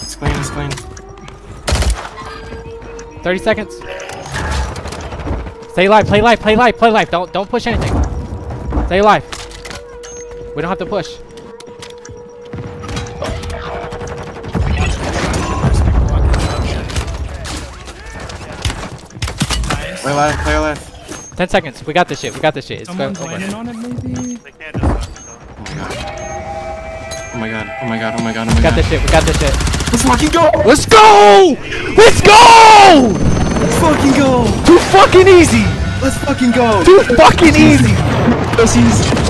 It's clean, it's clean. 30 seconds. Stay alive, play life, play life, play life. Don't don't push anything. Stay alive. We don't have to push. Play alive, play alive. 10 seconds. We got this shit. We got this shit. It's going Someone's over. on it, maybe? They can't just Oh my god. Oh my god, oh my god, oh my god, oh my We got god. this shit. We got this shit. Let's fucking go! Let's go! Let's go! Let's fucking go! Too fucking easy. Let's fucking go! Too fucking easy. Pussies.